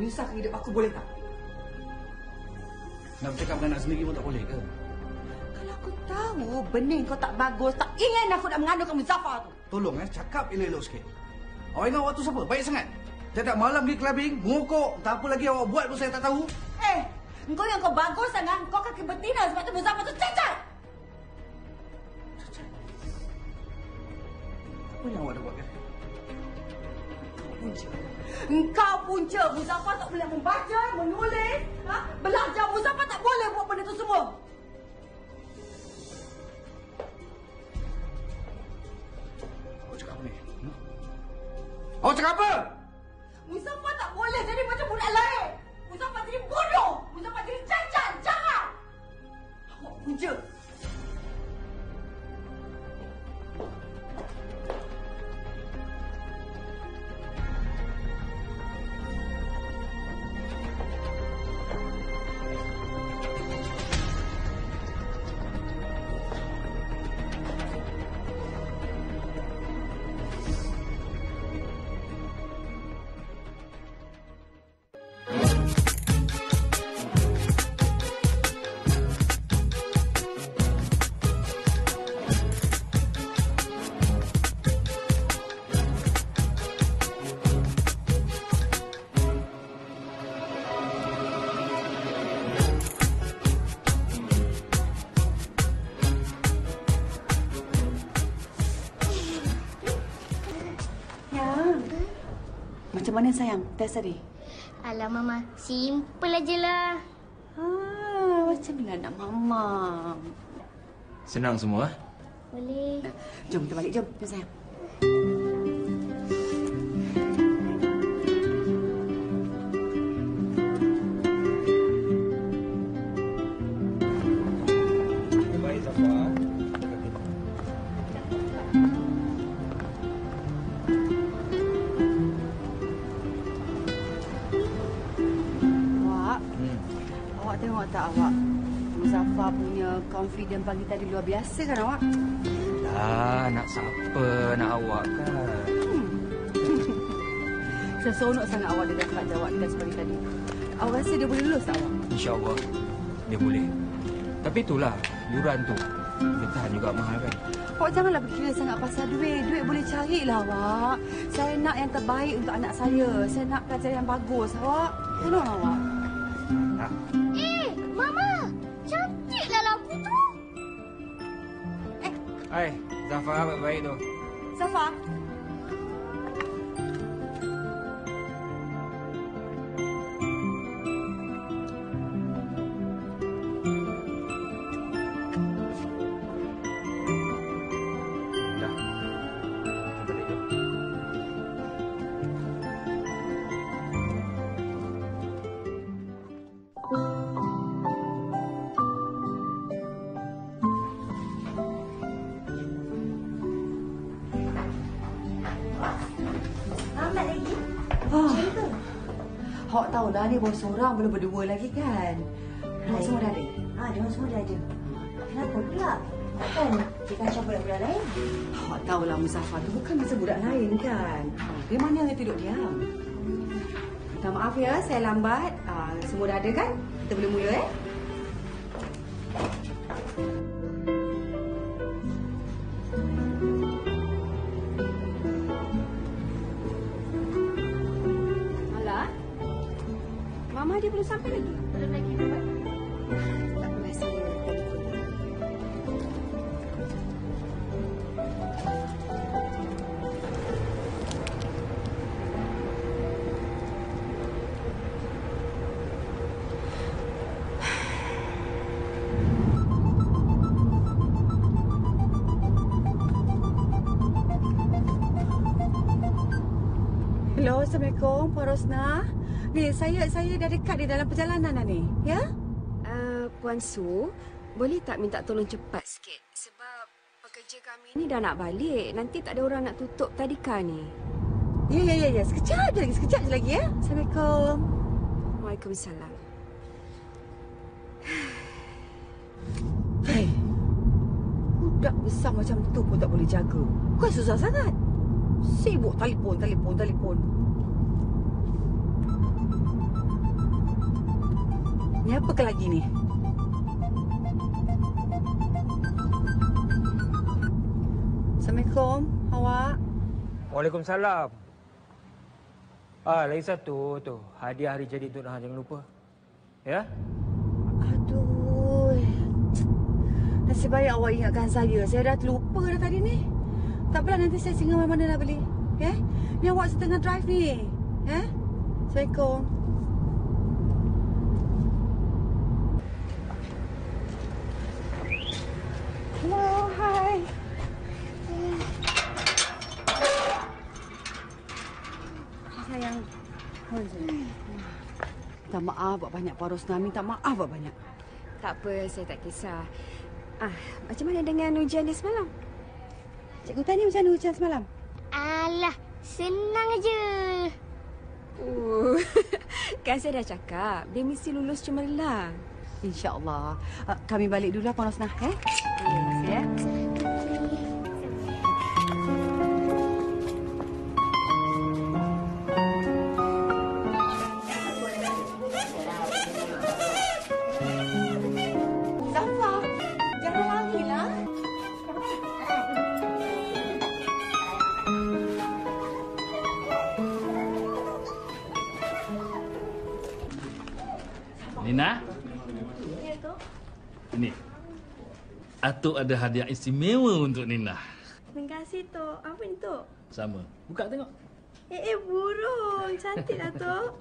menyusahkan hidup aku, boleh tak? Nak bercakap dengan anak sendiri pun tak boleh ke? Kalau aku tahu benih kau tak bagus, tak ingin aku nak mengandungkan Muzaffar tu. Tolong eh, cakap elok-elok sikit. Awak ingat waktu siapa? Baik sangat. Tiap-tiap malam pergi clubbing, mengokok, tak apa lagi awak buat pun saya tak tahu. Eh, engkau yang kau bagus sangat, kau kaki betina sebab tu Muzaffar tu cacat. Muzaffar tak boleh membaca, mana sayang? Test tadi? Alah Mama, simple aja lah. Ah, macam bila anak mama. Senang semua, eh? Boleh. Jom kita balik. Jom. Jom sayang. Confident pagi tadi luar biasa kan awak? Dah, nak siapa nak awak kan? Saya seronok sangat awak dia dapat jawab test pagi tadi. Awak rasa dia boleh lulus tak awak? InsyaAllah, dia boleh. Tapi itulah, yuran tu. Dia tahan juga mahal kan? Awak janganlah berkira sangat pasal duit. Duit boleh carilah awak. Saya nak yang terbaik untuk anak saya. Saya nak pelajar yang bagus awak. Tolong awak. Zafar baik-baik Tahulah ni baru seorang belum berdua lagi kan. Awak semua dah ada. Ha, dia semua dah ada. Kenapa pula? Takkan dia kacau budak-budak lain? Awak tahulah Muzaffar tu bukan macam budak lain kan. Dia mana yang tidur diam. Minta maaf ya, saya lambat. Ah, semua dah ada kan? Kita boleh mula eh? Hello, Assalamualaikum, Puan Rosna. Ni, saya saya dah dekat di dalam perjalanan dah ni. Ya? Uh, Puan Su, boleh tak minta tolong cepat sikit? Sebab pekerja kami ni dah nak balik. Nanti tak ada orang nak tutup tadika ni. Ya, ya, ya, ya. Sekejap je lagi, sekejap je lagi ya. Assalamualaikum. Waalaikumsalam. Hei. Budak besar macam tu pun tak boleh jaga. Bukan susah sangat. Sibuk telefon, telefon, telefon. Ni apa ke lagi ni? Assalamualaikum, awak. Waalaikumsalam. Ah, lagi satu tu. Hadiah hari jadi Tun Nah, jangan lupa. Ya? Aduh. Nasib baik awak ingatkan saya. Saya dah terlupa dah tadi ni. Tak apalah nanti saya singgah mana-mana nak beli. Ya? Ni awak setengah drive ni. Ya? Assalamualaikum. Hello, hi. Sayang. Minta maaf buat banyak Pak Rosna. Minta maaf buat banyak. Tak apa, saya tak kisah. Ah, macam mana dengan hujan dia semalam? Cikgu tanya macam mana hujan semalam? Alah, senang aja. Uh, kan saya dah cakap, dia mesti lulus cemerlang. InsyaAllah. Uh, kami balik dulu lah Pak Rosna. Eh? Terima kasih ya. Atuk ada hadiah istimewa untuk Nina. Terima kasih, Tok. Apa ni, Tok? Sama. Buka tengok. Eh, eh, burung. Cantik lah, Tok.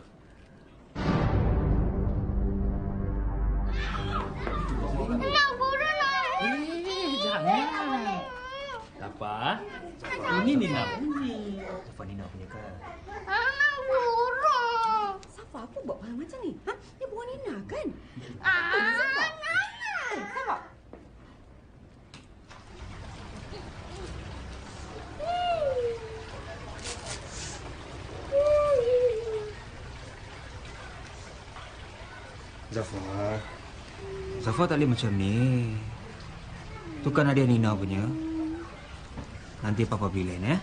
Nak burung lah. Eh, jangan. Tak apa. Ini Nina punya. Safa Nina punya kan? Anak burung. Safa, apa buat barang macam ni? Ha? Ni buah Nina kan? Ah, jangan. Safa. Zafar. Zafar tak boleh macam ni. Tu kan hadiah Nina punya. Nanti Papa beli lain, eh?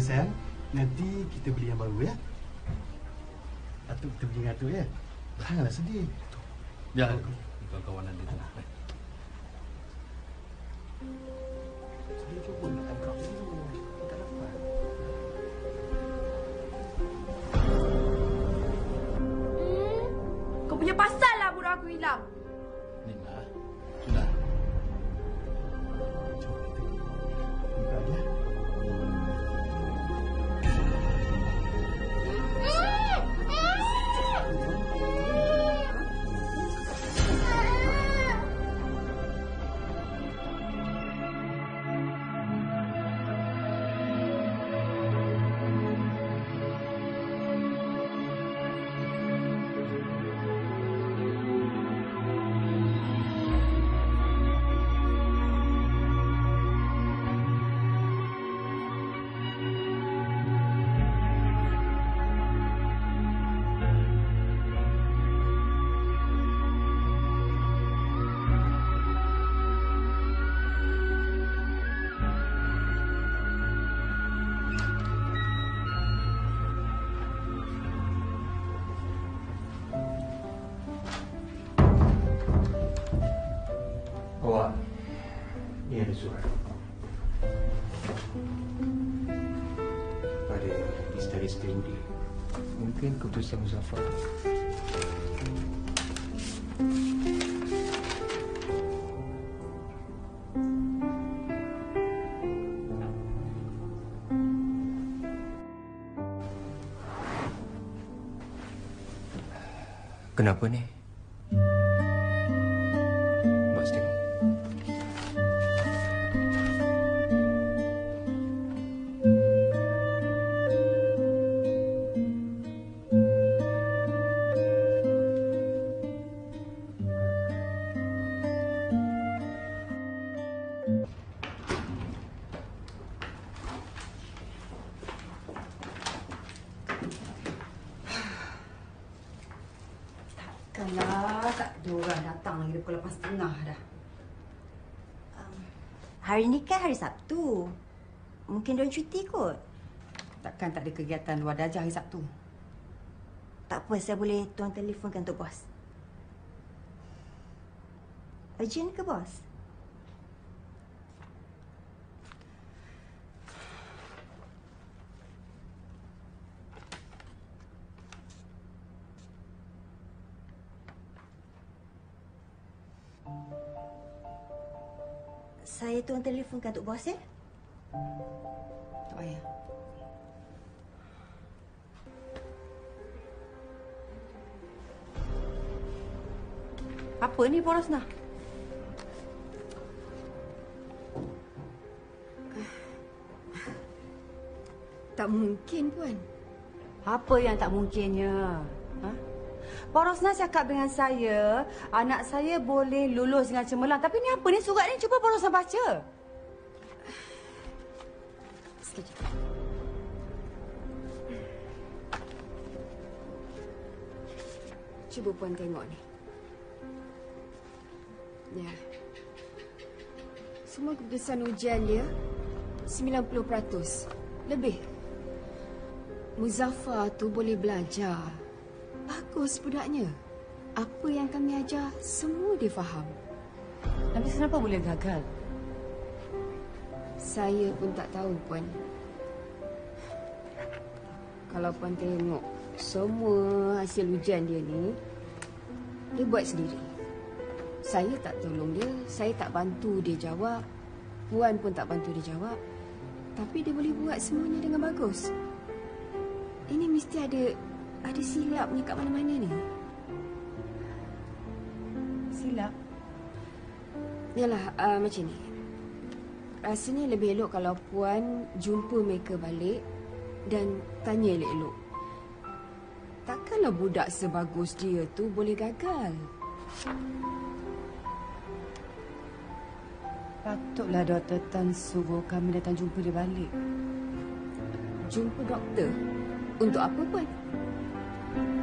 Sayang. Nanti kita beli yang baru ya. Atuk kita beli dengan Atuk ya. Janganlah sedih. Ya, kau kawanan dia keputusan Muzaffar Kenapa ni? Hari Sabtu. Mungkin dia cuti kot. Takkan tak ada kegiatan luar darjah hari Sabtu. Tak apa, saya boleh tuan telefonkan untuk bos. Urgent ke bos? Tuan telefonkan untuk bos ya. Tak payah. Apa ni Poros nak? Tak mungkin, Puan. Apa yang tak mungkinnya? Ha? Porosna cakap dengan saya, anak saya boleh lulus dengan cemerlang. Tapi ni apa ni surat ni? Cuba Porosna baca. Sekejap. Cuba Puan tengok ni. Ya. Semua keputusan ujian dia 90%. Lebih. Muzaffar tu boleh belajar. Bagus budaknya. Apa yang kami ajar, semua dia faham. Tapi kenapa boleh gagal? Saya pun tak tahu, Puan. Kalau Puan tengok semua hasil ujian dia ni, dia buat sendiri. Saya tak tolong dia, saya tak bantu dia jawab. Puan pun tak bantu dia jawab. Tapi dia boleh buat semuanya dengan bagus. Ini mesti ada ada silapnya kat mana-mana ni. Silap. Yalah, uh, macam ni. Rasanya lebih elok kalau Puan jumpa mereka balik dan tanya elok-elok. Takkanlah budak sebagus dia tu boleh gagal. Patutlah Dr. Tan suruh kami datang jumpa dia balik. Jumpa doktor? Untuk apa, Puan?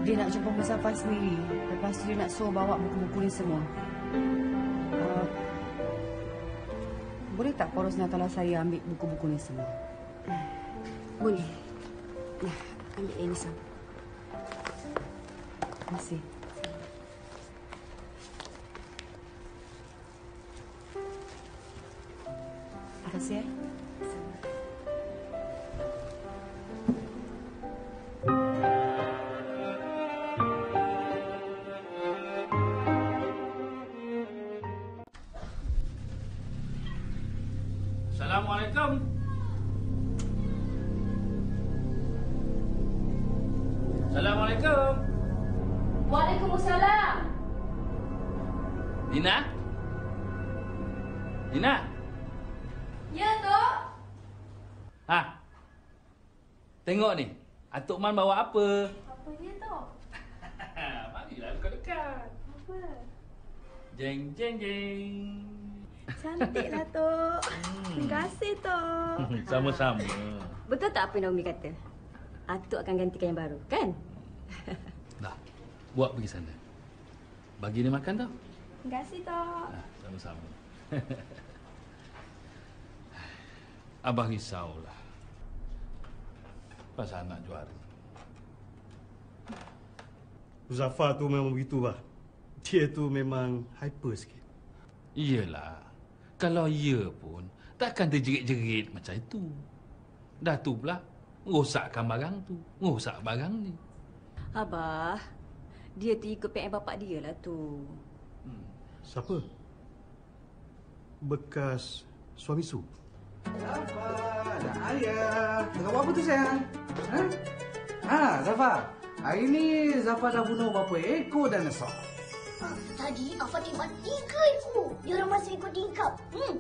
Dia nak jumpa Muzaffar sendiri. Lepas tu dia nak suruh bawa buku-buku ni semua. Uh, boleh tak Porosna kalau saya ambil buku-buku ni semua? Boleh. Nah, ambil ini sama. Terima kasih. Terima kasih eh. Assalamualaikum. Waalaikumsalam. Nina? Nina? Ya, Tok. Ha. Tengok ni. Atuk Man bawa apa? Apa dia, Tok? Marilah kau dekat. Apa? Jeng jeng jeng. Cantiklah, Tok. Terima kasih, Tok. Sama-sama. Betul tak apa Naomi kata? Atuk akan gantikan yang baru, kan? Dah. Buat pergi sana. Bagi dia makan tau. Terima kasih, Tok. Sama-sama. Abah risaulah. Pasal anak juara. Muzaffar tu memang begitu bah. Dia tu memang hyper sikit. Iyalah. Kalau ia pun, takkan terjerit-jerit macam itu. Dah tu pula, rosakkan barang tu. Rosak barang ni. Abah, dia tu ikut PM bapak dia lah tu. Siapa? Bekas suami Su. Zafar, ada ayah. Tengah buat apa tu sayang? Ha? Ha, Zafar. Hari ni Zafar dah bunuh berapa ekor dinosaur? Ah, tadi Afan tiba tiga ekor. Dia orang masih ikut tingkap. Hmm.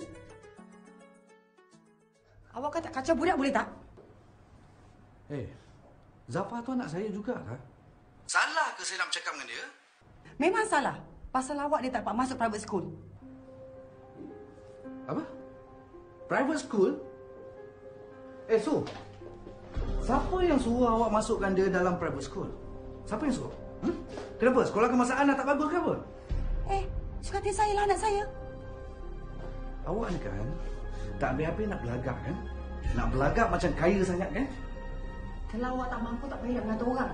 Awak kata kacau budak boleh tak? Eh, Zafar tu anak saya juga kan? Salah ke saya nak bercakap dengan dia? Memang salah. Pasal awak dia tak dapat masuk private school. Apa? Private school? Eh, Su. Siapa yang suruh awak masukkan dia dalam private school? Siapa yang suruh? Hmm? Kenapa? Sekolah kemasaan dah tak bagus ke apa? Eh, suka hati saya lah anak saya. Awak ni kan tak habis-habis nak belagak kan? Nak belagak macam kaya sangat kan? Kalau awak tak mampu, tak payah mengatur orang.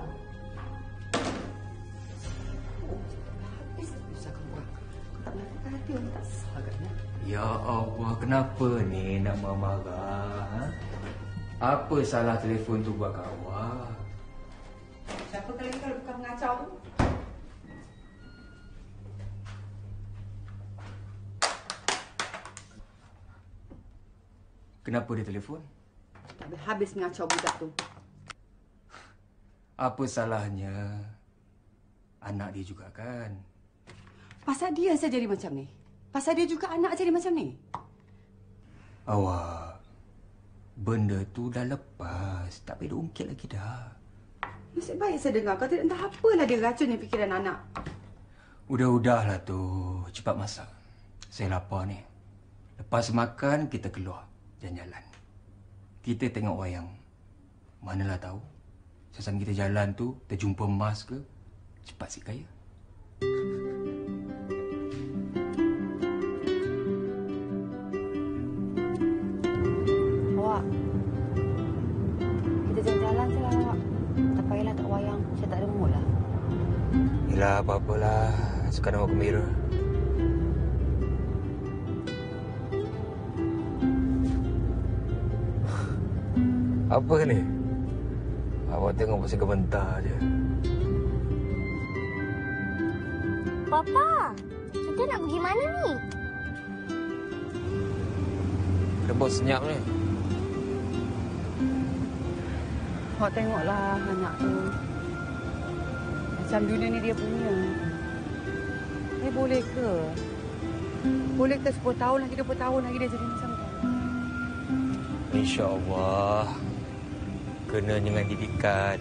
Habis susah kamu orang. Kau tak melakukan hati orang tak sah agaknya. Ya Allah, kenapa ni nak marah? Ha? Apa salah telefon tu buat kat awak? Siapa kali kalau bukan mengacau tu? Kenapa dia telefon? Habis-habis mengacau budak tu. Apa salahnya? Anak dia juga kan? Pasal dia saya jadi macam ni. Pasal dia juga anak jadi macam ni. Awak, benda tu dah lepas. Tak payah ungkit lagi dah. Nasib baik saya dengar. Kau tidak entah apalah dia racun yang fikiran anak. Udah-udahlah tu. Cepat masak. Saya lapar ni. Lepas makan, kita keluar jalan-jalan. Kita tengok wayang. Manalah tahu. Sesama kita jalan tu, terjumpa emas ke, cepat si kaya. Awak. Kita jalan-jalan je lah awak. Tak payahlah tak wayang. Saya tak ada mood lah. Yelah, apa-apalah. Sekarang awak gembira. Apa ni? Awak tengok pasal gementar je. Papa, kita nak pergi mana ni? Rebus senyap ni. Awak tengoklah anak tu. Macam dunia ni dia punya. Eh boleh ke? Boleh ke 10 tahun lagi, 20 tahun lagi dia jadi macam tu? InsyaAllah. Kena dengan didikan.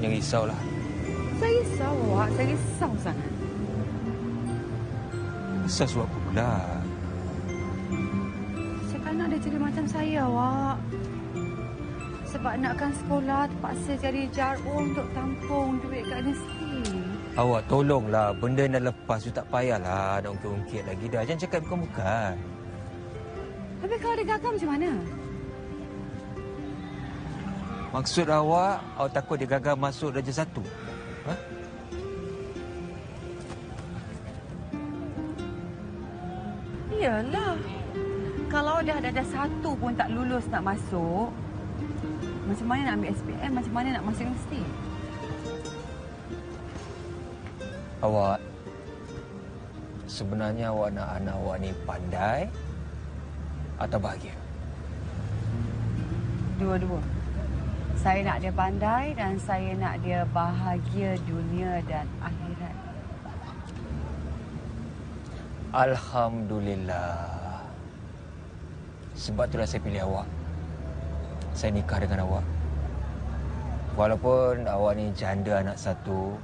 Jangan risaulah. Saya risau awak. Saya risau sangat. Risau sebab apa pula? Saya tak nak dia jadi macam saya awak. Sebab nakkan sekolah terpaksa cari jarum untuk tampung duit kat universiti. Awak tolonglah. Benda yang dah lepas tu tak payahlah nak ungkit-ungkit lagi dah. Jangan cakap bukan-bukan. Tapi kalau dia gagal macam mana? Maksud awak, awak takut dia gagal masuk Darjah Satu? Ha? Iyalah. Kalau dah ada satu pun tak lulus nak masuk, macam mana nak ambil SPM, macam mana nak masuk universiti? Awak, sebenarnya awak nak anak awak ni pandai atau bahagia? Dua-dua. Saya nak dia pandai dan saya nak dia bahagia dunia dan akhirat. Alhamdulillah. Sebab itulah saya pilih awak. Saya nikah dengan awak. Walaupun awak ni janda anak satu,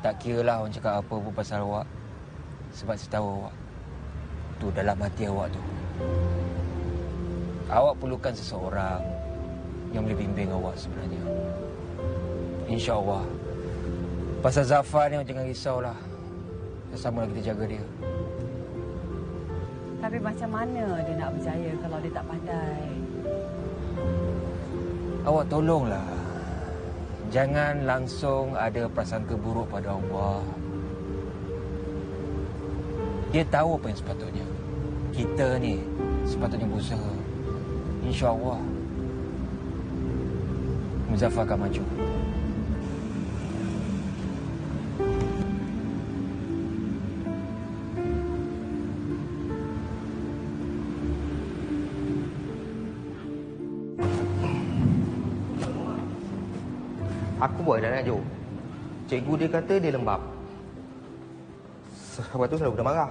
tak kira lah orang cakap apa pun pasal awak. Sebab saya tahu awak. Tu dalam hati awak tu. Awak perlukan seseorang yang boleh bimbing awak sebenarnya. InsyaAllah. Pasal Zafar ni jangan risaulah. Sama-sama kita jaga dia. Tapi macam mana dia nak berjaya kalau dia tak pandai? Awak tolonglah. Jangan langsung ada prasangka buruk pada Allah. Dia tahu apa yang sepatutnya. Kita ni sepatutnya berusaha. InsyaAllah. Muzaffar akan maju. Aku buat dah nak Jo. Cikgu dia kata dia lembab. Sebab tu selalu dah marah.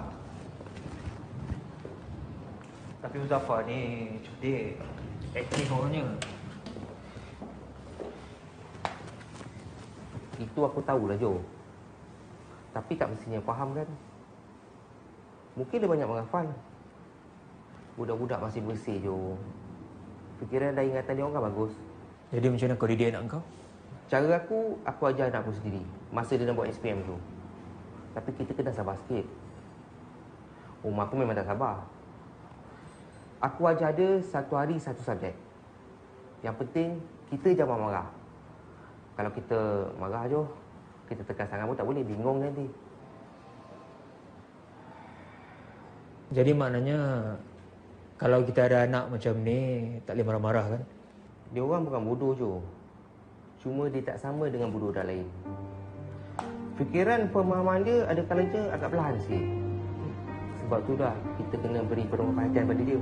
Tapi Muzaffar ni cerdik. Aktif orangnya. Itu aku tahulah Jo. Tapi tak mestinya faham kan? Mungkin dia banyak menghafal. Budak-budak masih bersih Jo. Fikiran dan ingatan dia orang kan bagus. Jadi macam mana kau didik anak kau? Cara aku, aku ajar anak aku sendiri. Masa dia nak buat SPM tu. Tapi kita kena sabar sikit. Umar aku memang tak sabar. Aku ajar dia satu hari satu subjek. Yang penting, kita jangan marah. Kalau kita marah je, kita tekan sangat pun tak boleh. Bingung nanti. Jadi maknanya kalau kita ada anak macam ni tak boleh marah-marah kan? Dia orang bukan bodoh je. Cuma dia tak sama dengan bodoh dah lain. Fikiran pemahaman dia ada kalanya agak perlahan sikit. Sebab tu dah kita kena beri perhatian pada dia.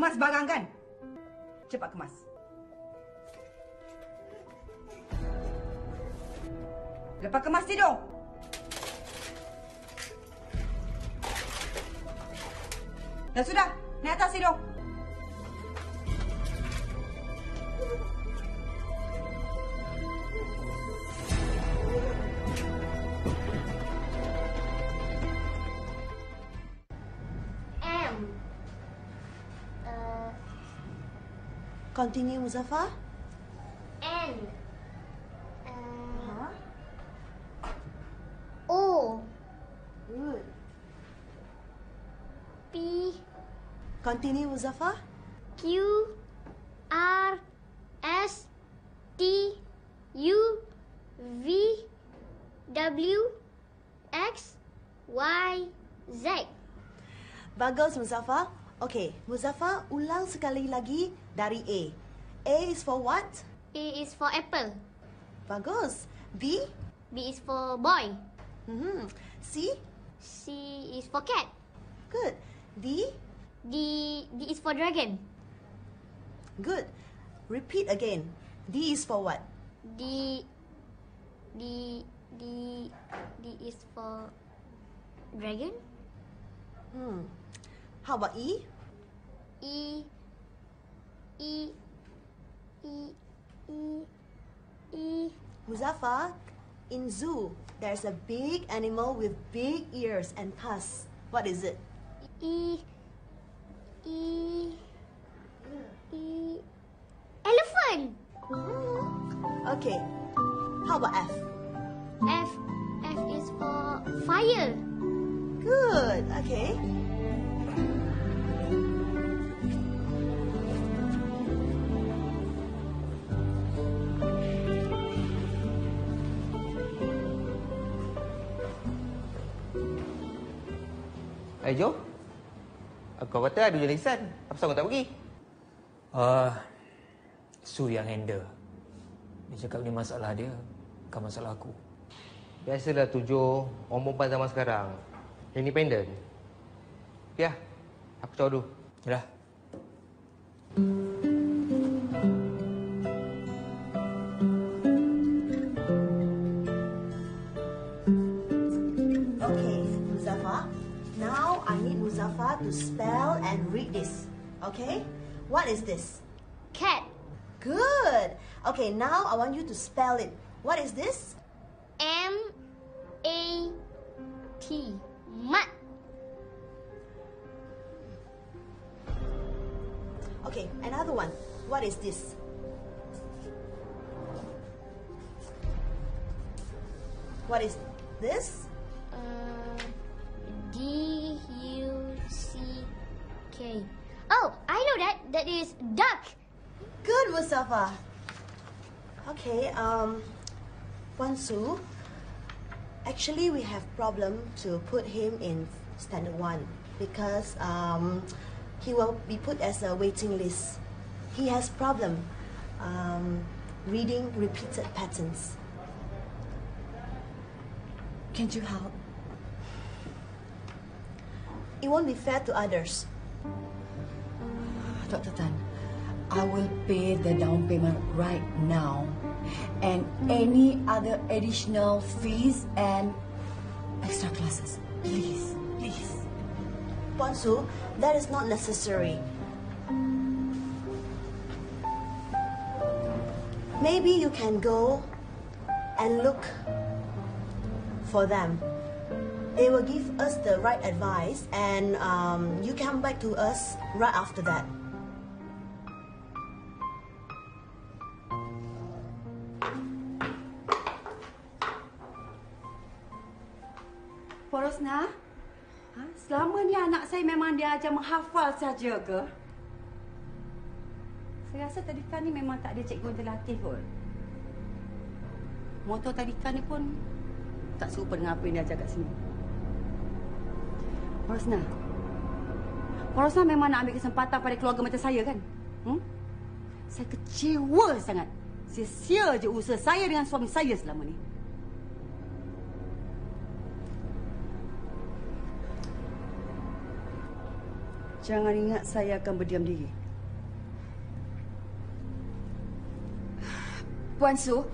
Kemas barang kan? Cepat kemas. Lepas kemas tidur. Dah sudah. Continue, Muzaffar. N. Uh, O. Good. P. Continue, Muzaffar. Q. R. S. T. U. V. W. X. Y. Z. Bagus, Muzaffar. Okay, Muzaffar, ulang sekali lagi dari A. A is for what? A is for apple. Bagus. B? B is for boy. Hmm. C? C is for cat. Good. D? D D is for dragon. Good. Repeat again. D is for what? D D D D is for dragon. Hmm. How about E? E E E E E Muzaffar, in zoo, there's a big animal with big ears and tusks. What is it? E E E elephant. Okay. How about F? F F is for fire. Good. Okay. Eh Jo, Kau kata ada lisan. Apa kau tak pergi? Ah, Su yang handle. Dia cakap ni masalah dia, bukan masalah aku. Biasalah tujuh orang perempuan zaman sekarang. Independent. Ya, aku tahu dulu. Yalah. Okay, to spell and read this. Okay? What is this? Cat. Good. Okay, now I want you to spell it. What is this? M A T. Mat. Okay, another one. What is this? What is this? Uh, D U K. Oh, I know that. That is duck. Good, Mustafa. Okay, um, Wansu, actually we have problem to put him in standard one because um, he will be put as a waiting list. He has problem um, reading repeated patterns. Can't you help? It won't be fair to others. Dr. Tan, I will pay the down payment right now. And any other additional fees and extra classes. Please, please. Ponsu, that is not necessary. Maybe you can go and look for them. They will give us the right advice, and um, you come back to us right after that. Porosna, ha? selama ni anak saya memang dia ajar menghafal saja ke? Saya rasa tadika ni memang tak ada cikgu untuk latih kot. Motor tadika ni pun tak serupa dengan apa yang dia ajar kat sini. Porosna, Porosna memang nak ambil kesempatan pada keluarga macam saya kan? Hmm? Saya kecewa sangat. Sia-sia je usaha saya dengan suami saya selama ni. Jangan ingat saya akan berdiam diri. Puan Su,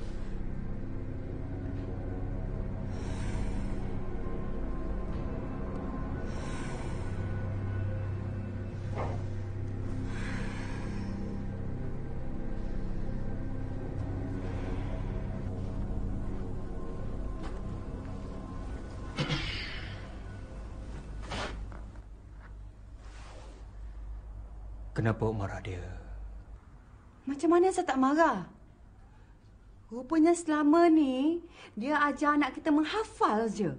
Kenapa awak marah dia? Macam mana saya tak marah? Rupanya selama ni dia ajar anak kita menghafal je.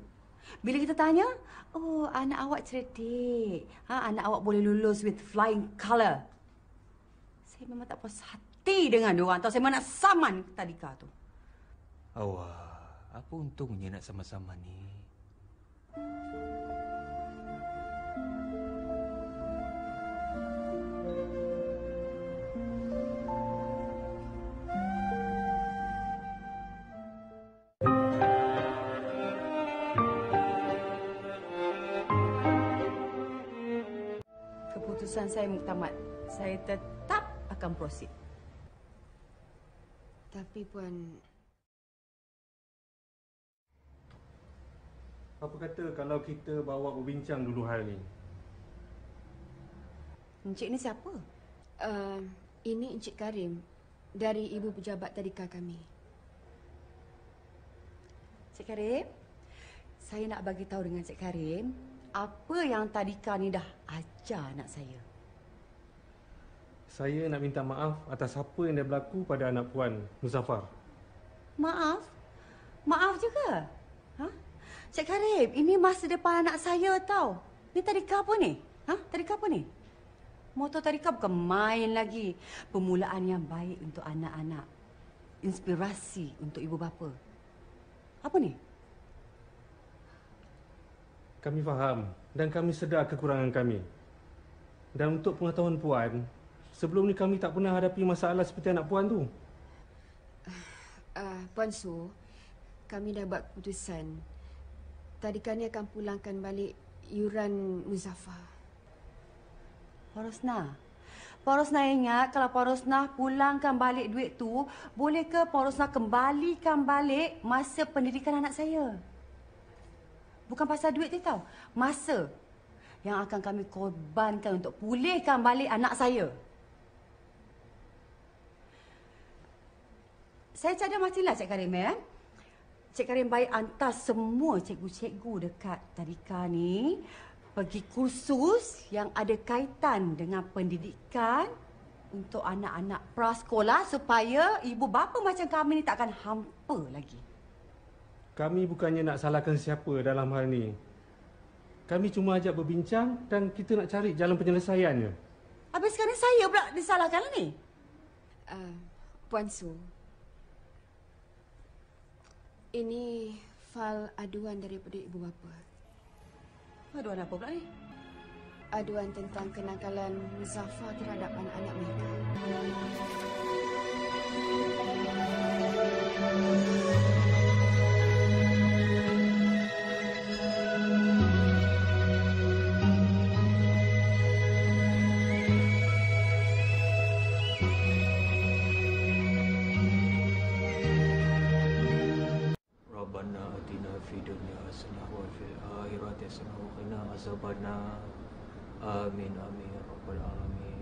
Bila kita tanya, oh anak awak cerdik. Ha, anak awak boleh lulus with flying colour. Saya memang tak puas hati dengan dia orang. Tahu saya memang nak saman tadika tu. Awak, apa untungnya nak sama-sama ni? Keputusan saya muktamad. Saya tetap akan proceed. tapi Puan, Apa kata kalau kita bawa berbincang dulu hal ni? Encik ni siapa? uh, ini Encik Karim dari Ibu Pejabat Tadika kami. Cik Karim, saya nak bagi tahu dengan Cik Karim apa yang tadika ni dah ajar anak saya. Saya nak minta maaf atas apa yang dah berlaku pada anak puan, Muzaffar. Maaf? Maaf juga? Ha? Cik Karim, ini masa depan anak saya tau. Ni tadika apa ni? Ha? Tadika apa ni? Moto tadika bukan main lagi. Permulaan yang baik untuk anak-anak. Inspirasi untuk ibu bapa. Apa ni? Kami faham dan kami sedar kekurangan kami. Dan untuk pengetahuan Puan, sebelum ni kami tak pernah hadapi masalah seperti anak Puan tu. Uh, Puan Su, kami dah buat keputusan. Tadika ni akan pulangkan balik yuran Muzaffar. Porosna. Porosna ingat kalau Porosna pulangkan balik duit tu, boleh ke Porosna kembalikan balik masa pendidikan anak saya? Bukan pasal duit tu tau. Masa yang akan kami korbankan untuk pulihkan balik anak saya. Saya cadang matilah Cik Karim ya. Cik Karim baik hantar semua cikgu-cikgu dekat tadika ni pergi kursus yang ada kaitan dengan pendidikan untuk anak-anak prasekolah supaya ibu bapa macam kami ni takkan hampa lagi. Kami bukannya nak salahkan siapa dalam hal ni. Kami cuma ajak berbincang dan kita nak cari jalan penyelesaiannya. Habis sekarang saya pula disalahkan lah ni. Uh, Puan Su, ini fal aduan daripada ibu bapa. Aduan apa pula ni? Aduan tentang kenakalan Muzaffar terhadap anak-anak mereka. Pilates na okay na kasabad na ah, amin, amin, ako pala amin.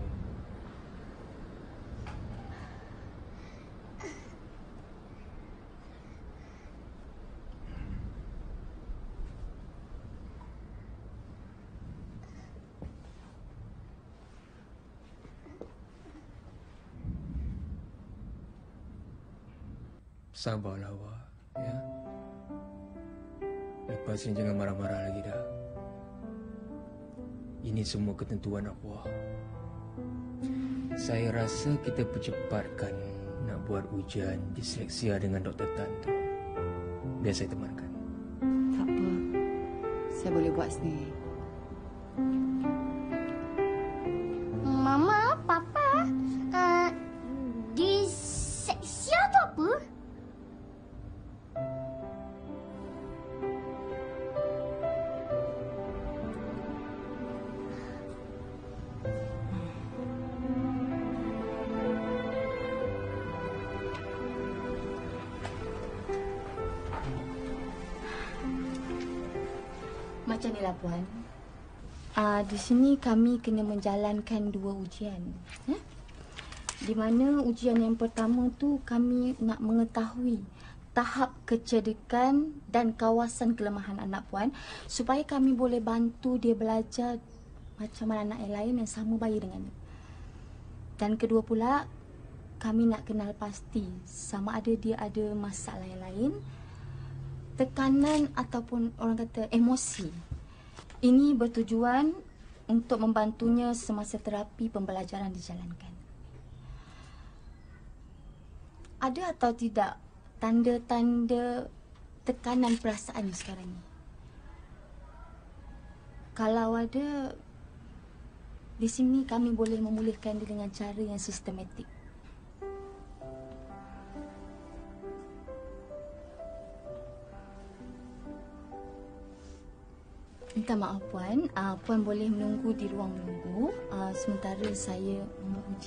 Sabalawa, yeah? Ya. Lepas ni jangan marah-marah lagi dah. Ini semua ketentuan Allah. Saya rasa kita percepatkan nak buat ujian disleksia dengan Dr. Tan tu. Biar saya temankan. Tak apa. Saya boleh buat sendiri. Macam inilah Puan. Uh, di sini kami kena menjalankan dua ujian. Eh? Di mana ujian yang pertama tu kami nak mengetahui tahap kecerdikan dan kawasan kelemahan anak Puan supaya kami boleh bantu dia belajar macam mana anak yang lain yang sama bayi dengan dia. Dan kedua pula, kami nak kenal pasti sama ada dia ada masalah yang lain, tekanan ataupun orang kata emosi. Ini bertujuan untuk membantunya semasa terapi pembelajaran dijalankan. Ada atau tidak tanda-tanda tekanan perasaan sekarang ni? Kalau ada, di sini kami boleh memulihkan dia dengan cara yang sistematik. Minta maaf Puan, uh, Puan boleh menunggu di ruang menunggu uh, sementara saya membuat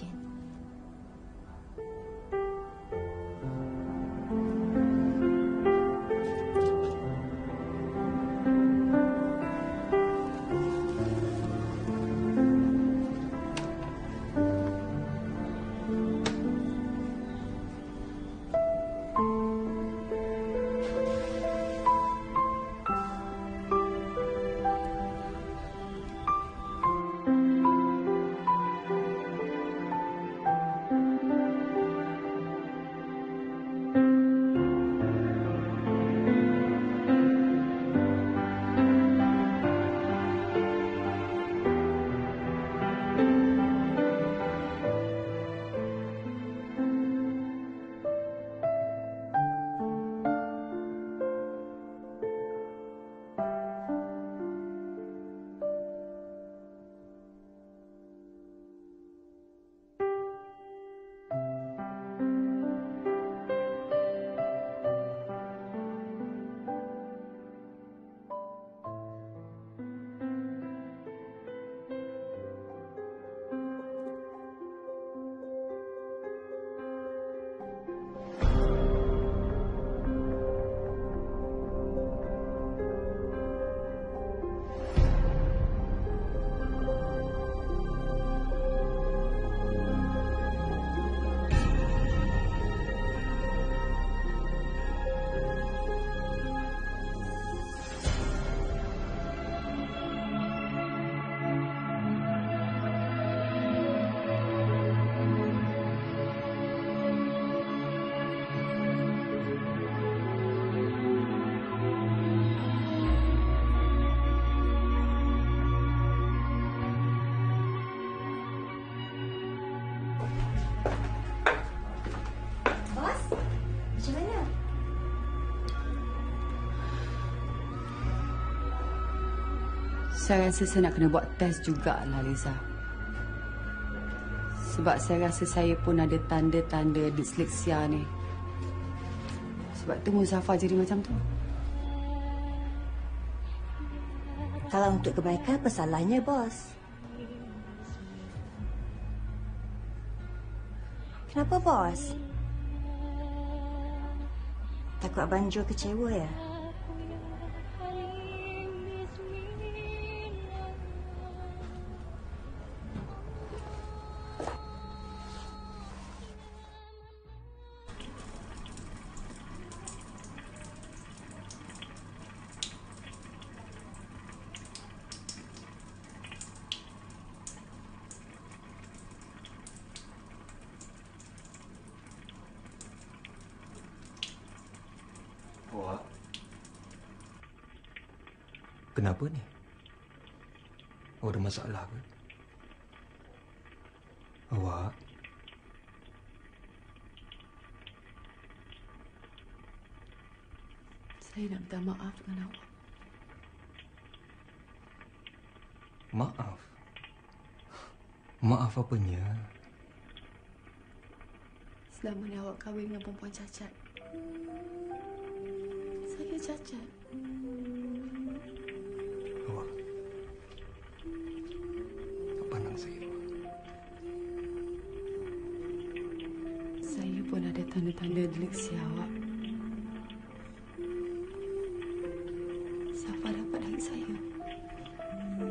Saya rasa saya nak kena buat test jugalah, Liza. Sebab saya rasa saya pun ada tanda-tanda disleksia ni. Sebab tu Muzaffar jadi macam tu. Kalau untuk kebaikan, apa salahnya, bos? Kenapa, bos? Takut Abang Jo kecewa ya? Kenapa ni? Awak ada masalah ke? Awak? Saya nak minta maaf dengan awak. Maaf. Maaf apanya? Selama ni awak kahwin dengan perempuan cacat. Saya cacat. Pandang saya. Pun ada tanda-tanda disleksia awak. Siapa dapat dari saya?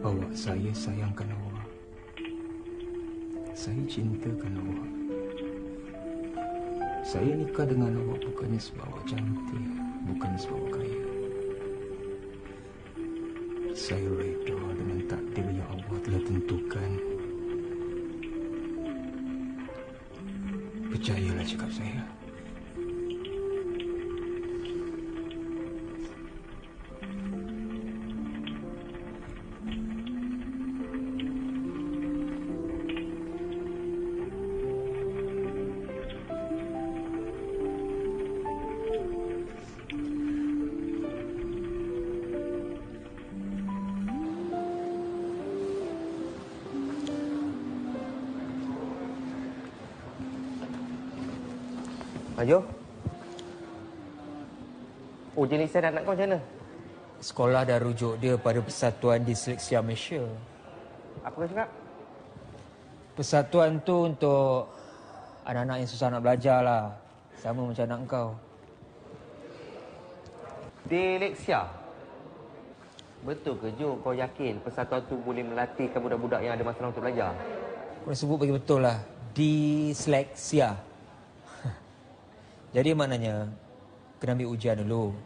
Awak saya sayangkan awak. Saya cintakan awak. Saya nikah dengan awak bukannya sebab awak cantik, bukannya sebab awak kaya. Saya reda dengan takdir yang Allah telah tentukan. Percayalah cakap saya. Ujian lisan anak kau macam mana? Sekolah dah rujuk dia pada Persatuan Disleksia Malaysia. Apa kau cakap? Persatuan tu untuk anak-anak yang susah nak belajar lah. Sama macam anak kau. Dileksia. Betul ke Jo kau yakin persatuan tu boleh melatihkan budak-budak yang ada masalah untuk belajar? Kau sebut bagi betul lah. Disleksia. Jadi maknanya kena ambil ujian dulu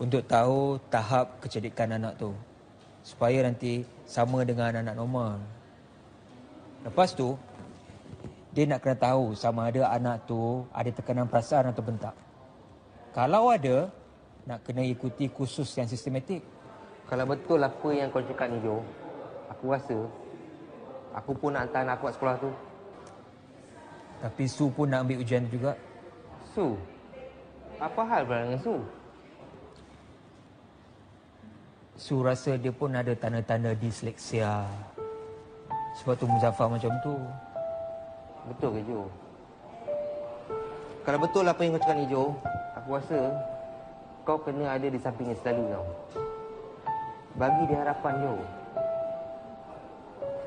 untuk tahu tahap kecerdikan anak tu supaya nanti sama dengan anak normal. Lepas tu dia nak kena tahu sama ada anak tu ada tekanan perasaan atau bentak. Kalau ada nak kena ikuti kursus yang sistematik. Kalau betul apa yang kau cakap ni Jo, aku rasa aku pun nak hantar anak aku kat sekolah tu. Tapi Su pun nak ambil ujian juga. Su, apa hal pula dengan Su? Su rasa dia pun ada tanda-tanda disleksia. Sebab tu Muzaffar macam tu. Betul ke Jo? Kalau betul apa yang kau cakap ni Jo, aku rasa kau kena ada di sampingnya selalu tau. Bagi dia harapan Jo.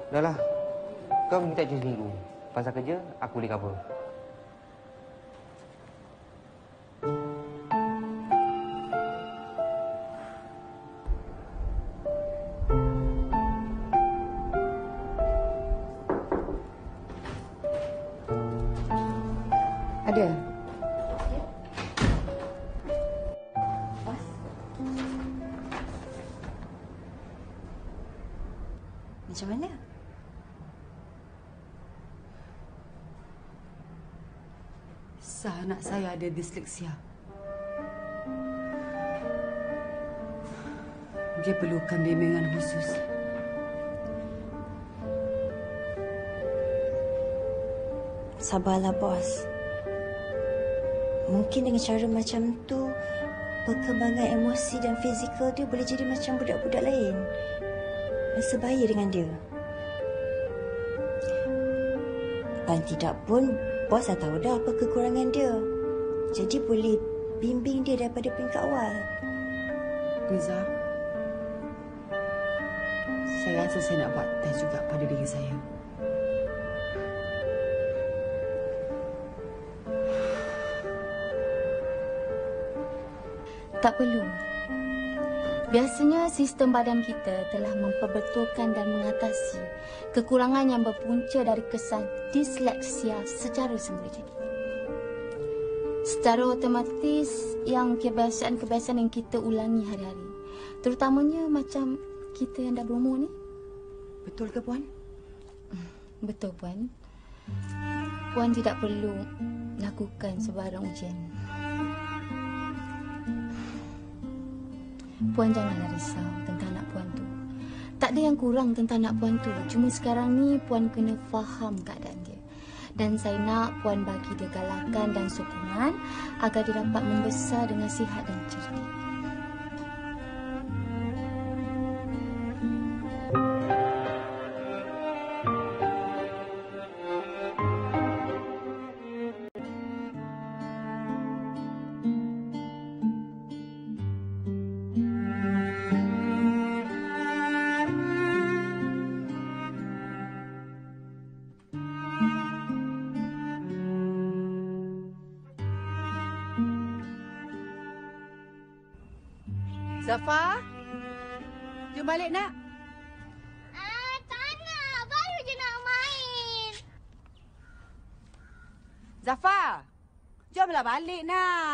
Dah lah, kau minta cuti seminggu. Pasal kerja, aku boleh cover. Disleksia. Dia perlukan bimbingan khusus. Sabarlah, bos. Mungkin dengan cara macam tu, perkembangan emosi dan fizikal dia boleh jadi macam budak-budak lain. bersebaya dengan dia. Paling tidak pun, bos dah tahu dah apa kekurangan dia. Jadi boleh bimbing dia daripada peringkat awal. Riza, saya rasa saya nak buat tes juga pada diri saya. Tak perlu. Biasanya sistem badan kita telah memperbetulkan dan mengatasi kekurangan yang berpunca dari kesan disleksia secara sendiri. Secara otomatis yang kebiasaan-kebiasaan yang kita ulangi hari-hari. Terutamanya macam kita yang dah berumur ni. Betul ke Puan? Betul Puan. Puan tidak perlu lakukan sebarang ujian. Puan janganlah risau tentang anak puan tu. Tak ada yang kurang tentang anak puan tu. Cuma sekarang ni puan kena faham keadaan. Dan saya nak puan bagi dia galakan dan sokongan agar dia dapat membesar dengan sihat dan cerdik. Balik nak.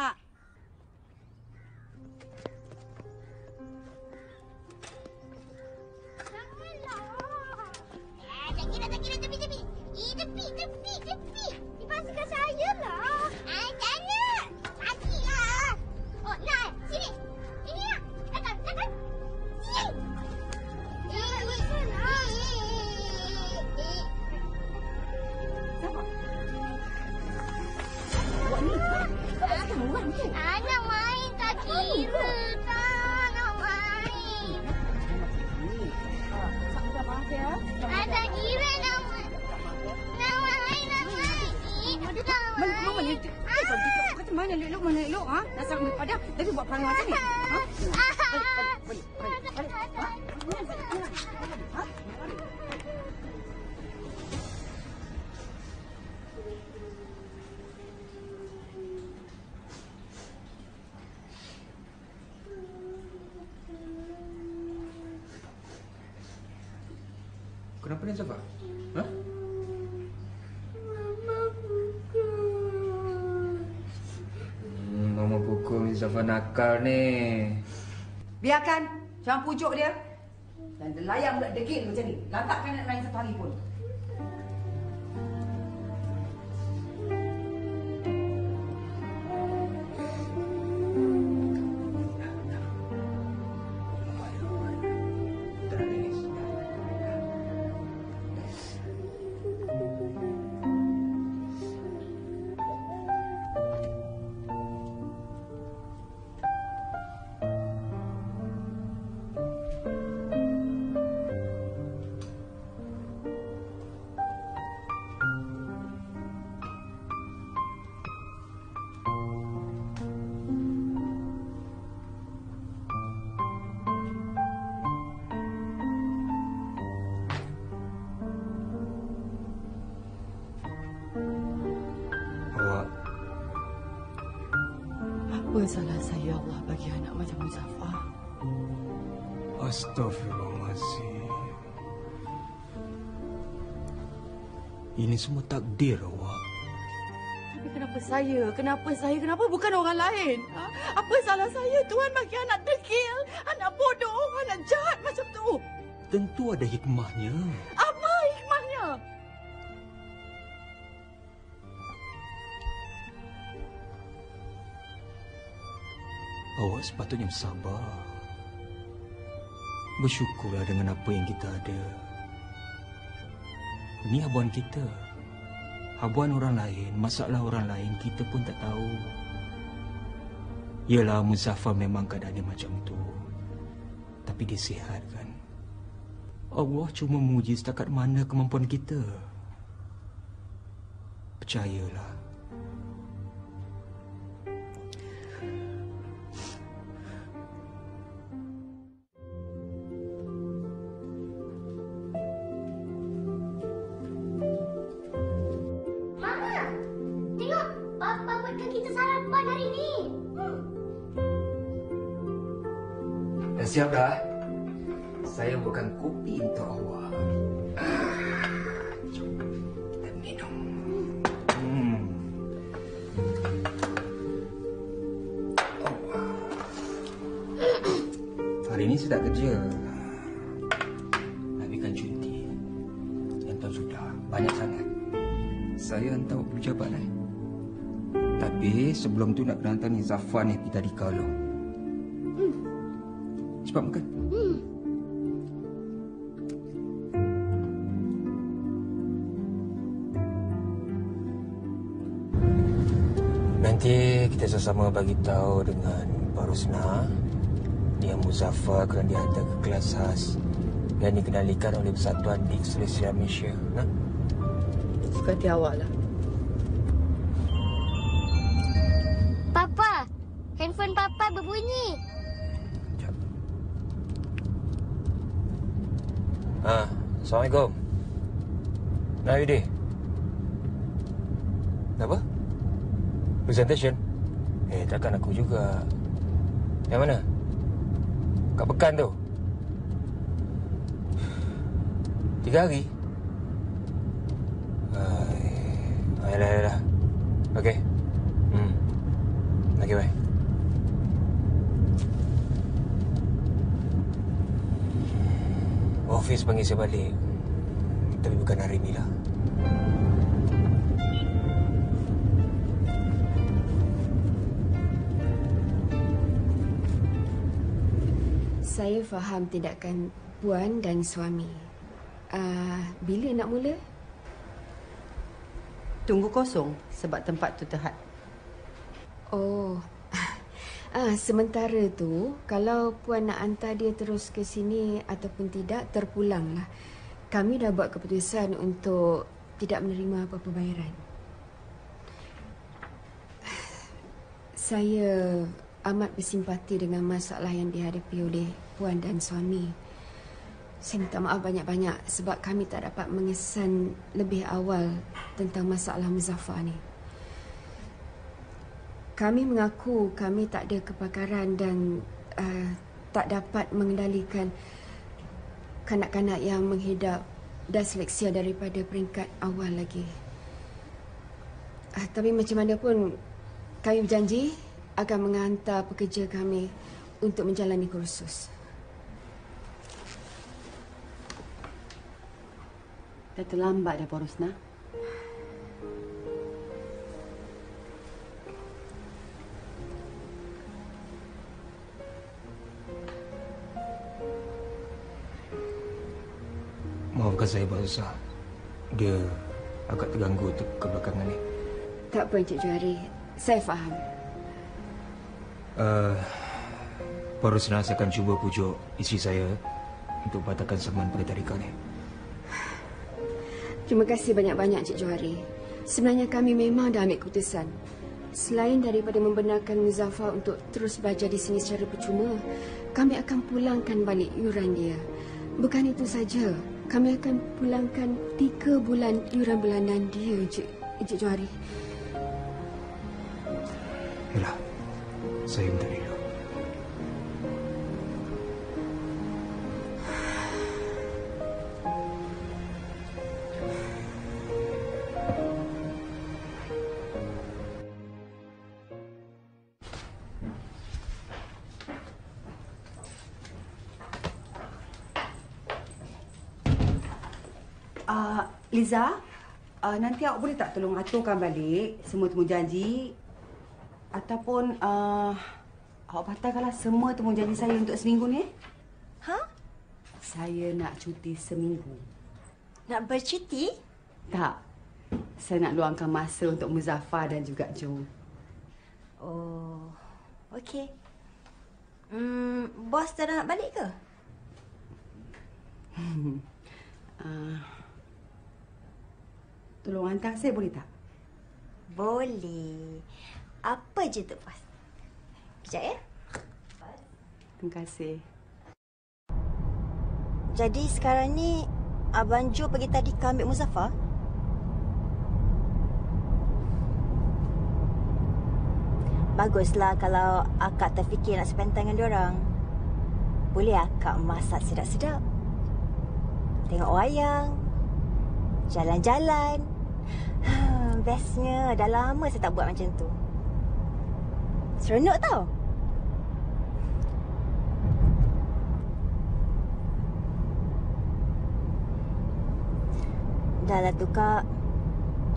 Nakal ni. Biarkan. Jangan pujuk dia. Dan dia layan pula degil macam ni. Lantakkan Astaghfirullahaladzim. Ini semua takdir awak. Tapi kenapa saya? Kenapa saya? Kenapa bukan orang lain? Ha? Apa salah saya? Tuhan bagi anak degil, anak bodoh, anak jahat macam tu. Tentu ada hikmahnya. Apa hikmahnya? Awak sepatutnya bersabar. Bersyukurlah dengan apa yang kita ada. Ini habuan kita. Habuan orang lain, masalah orang lain, kita pun tak tahu. Yalah, Muzaffar memang keadaannya macam tu. Tapi dia sihat kan? Allah cuma menguji setakat mana kemampuan kita. Percayalah. Pejabat eh. Tapi sebelum tu nak kena hantar ni Zafar ni pergi tadi kalau. Cepat makan. Nanti kita sama-sama bagi tahu dengan Pak Rusna yang Muzaffar kena dihantar ke kelas khas yang dikendalikan oleh Persatuan Disleksia Malaysia. Nah? Suka hati awak lah. Assalamualaikum. Now you. Apa? Presentation? Eh, takkan aku juga. Yang mana? Kat Pekan tu? Tiga hari? Ayolah, ayolah. Okey. Hmm. Okey, bye. Office panggil saya balik. Tapi bukan hari ni lah. Saya faham tindakan puan dan suami. Uh, bila nak mula? Tunggu kosong sebab tempat tu terhad. Oh. Ah, sementara tu, kalau puan nak hantar dia terus ke sini ataupun tidak, terpulanglah. Kami dah buat keputusan untuk tidak menerima apa-apa bayaran. Saya amat bersimpati dengan masalah yang dihadapi oleh puan dan suami. Saya minta maaf banyak-banyak sebab kami tak dapat mengesan lebih awal tentang masalah Muzaffar ni. Kami mengaku kami tak ada kepakaran dan uh, tak dapat mengendalikan kanak-kanak yang menghidap disleksia daripada peringkat awal lagi. Uh, tapi macam mana pun kami berjanji akan menghantar pekerja kami untuk menjalani kursus. Dah terlambat dah, Pak saya, Pak Susah. Dia agak terganggu tu kebelakangan ni. Tak apa, Encik Juari. Saya faham. Uh, Pak Rusna saya akan cuba pujuk isteri saya untuk batalkan saman pada tadika ni. Terima kasih banyak-banyak Encik Johari. Sebenarnya kami memang dah ambil keputusan. Selain daripada membenarkan Muzaffar untuk terus belajar di sini secara percuma, kami akan pulangkan balik yuran dia. Bukan itu saja, kami akan pulangkan tiga bulan yuran bulanan dia, Encik, Encik Johari. Yalah, saya minta dulu. Uh, Liza, uh, nanti awak boleh tak tolong aturkan balik semua temu janji ataupun uh, awak batalkanlah semua temu janji saya untuk seminggu ni. Ha? Saya nak cuti seminggu. Nak bercuti? Tak. Saya nak luangkan masa untuk Muzaffar dan juga Jo. Oh, okey. Hmm, bos dah nak balik ke? tolong hantar saya boleh tak? Boleh. Apa je tu, Bos? Sekejap ya. Terima kasih. Jadi sekarang ni Abang Jo pergi tadika ambil Muzaffar? Baguslah kalau akak terfikir nak spend time dengan diorang. Boleh akak masak sedap-sedap. Tengok wayang. Jalan-jalan. Ha, bestnya dah lama saya tak buat macam tu. Seronok tau. Dah lah tu kak.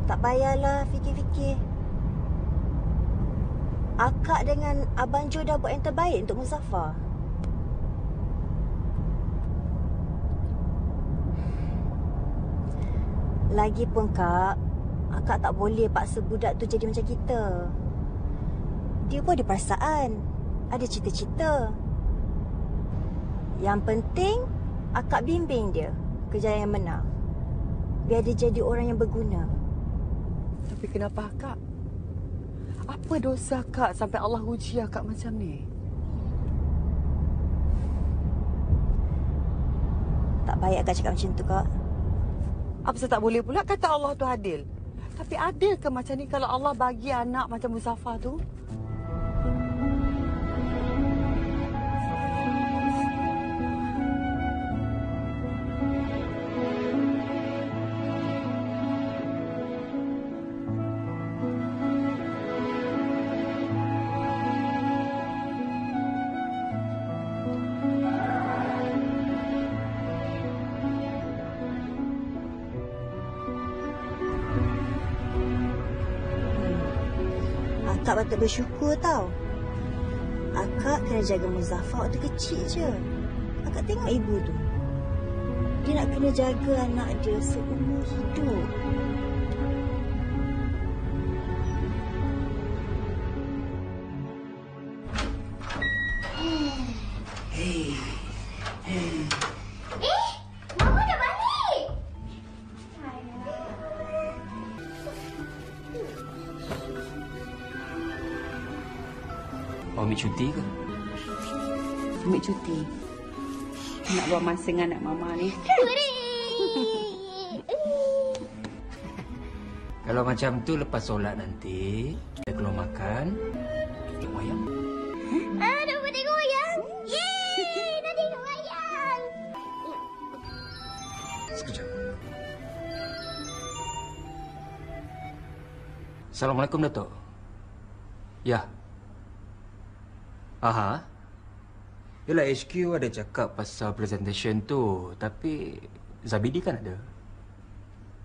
Tak payahlah fikir-fikir. Akak dengan Abang Jo dah buat yang terbaik untuk Muzaffar. Lagipun kak, akak tak boleh paksa budak tu jadi macam kita. Dia pun ada perasaan, ada cita-cita. Yang penting, akak bimbing dia ke jalan yang benar. Biar dia jadi orang yang berguna. Tapi kenapa akak? Apa dosa kak sampai Allah uji akak macam ni? Tak baik akak cakap macam tu kak. Apa saya tak boleh pula kata Allah tu adil? Tapi adil ke macam ni kalau Allah bagi anak macam Muzaffar tu? Patut bersyukur tau. Akak kena jaga Muzaffar waktu kecil je. Akak tengok ibu tu. Dia nak kena jaga anak dia seumur hidup. Dengan anak mama ni. Kalau macam tu lepas solat nanti, kita keluar makan, tengok wayang. Ah, dah boleh tengok wayang. Yeay, dah tengok wayang. Sekejap. Assalamualaikum, Datuk. Ya. Aha. Yelah, HQ ada cakap pasal presentation tu. Tapi Zabidi kan ada.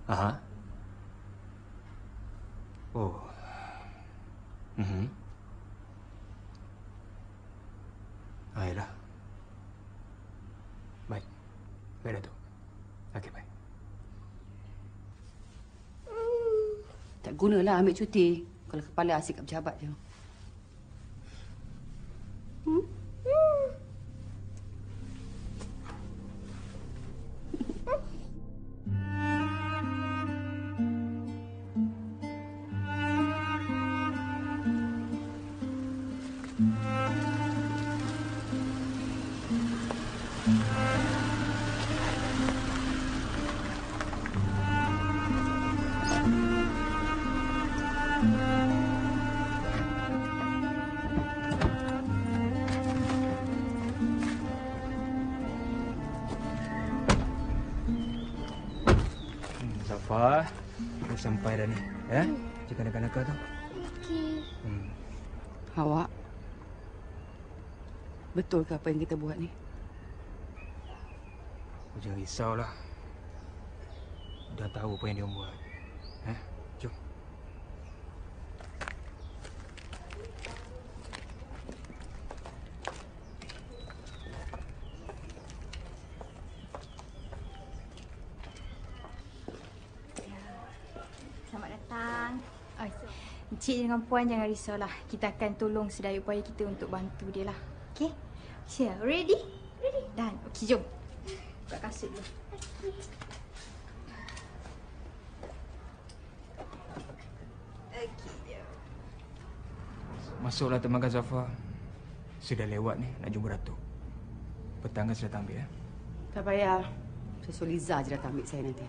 Aha. Oh. Mhm. Ah, yelah. Baik. Baik, Datuk. Okey, baik. Tak gunalah ambil cuti kalau kepala asyik kat pejabat je. Betul ke apa yang kita buat ni? Kau jangan risaulah. Dah tahu apa yang dia buat. Eh? Jom. Selamat datang. Oh, Encik dengan Puan jangan risaulah. Kita akan tolong sedaya upaya kita untuk bantu dia lah. Siap, ready? Ready. Dan, okey jom. Buka kasut dulu. Masuklah teman kan Zafar. Sudah lewat ni nak jumpa Datuk. Petangan saya datang ambil. Eh? Tak payah. Saya suruh Liza je datang ambil saya nanti.